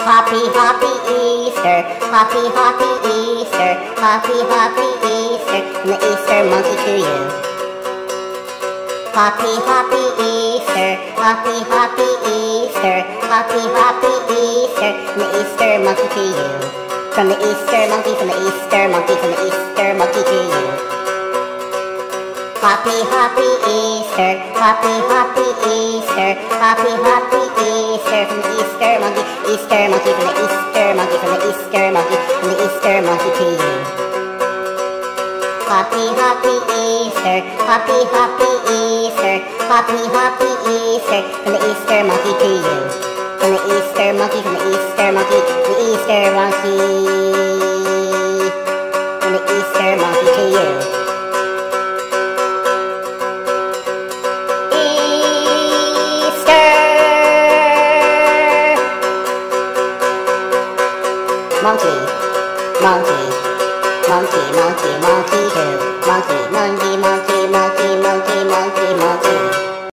Happy, happy Easter, happy, happy Easter, happy, happy Easter, and the Easter monkey to you. Happy, happy Easter, happy, happy Easter, happy, happy Easter, and the Easter monkey to you. From the Easter monkey, from the Easter monkey, from the Easter monkey to you. Happy, happy Easter, happy, happy Easter, happy, happy Easter, from the Easter monkey, Easter monkey, from the Easter monkey, from the Easter monkey, from the Easter monkey to you. Happy, happy Easter, happy, happy Easter, happy, happy Easter, from the Easter monkey to you. From the Easter monkey, from the Easter monkey, the Easter monkey, from the Easter monkey to you. Monkey, monkey, monkey, monkey, monkey monkey.